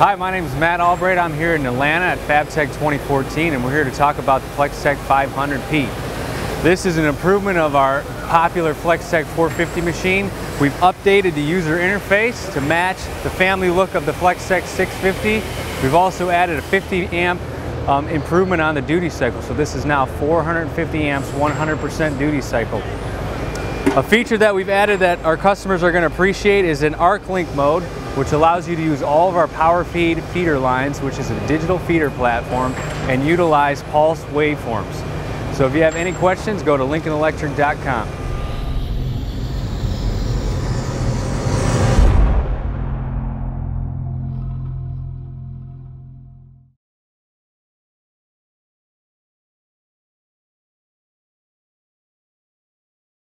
Hi, my name is Matt Albright. I'm here in Atlanta at FabTech 2014 and we're here to talk about the Flextec 500P. This is an improvement of our popular Flextec 450 machine. We've updated the user interface to match the family look of the Flextec 650. We've also added a 50 amp um, improvement on the duty cycle. So this is now 450 amps, 100% duty cycle. A feature that we've added that our customers are going to appreciate is an ArcLink mode, which allows you to use all of our power feed feeder lines, which is a digital feeder platform, and utilize pulse waveforms. So if you have any questions, go to lincolnelectric.com.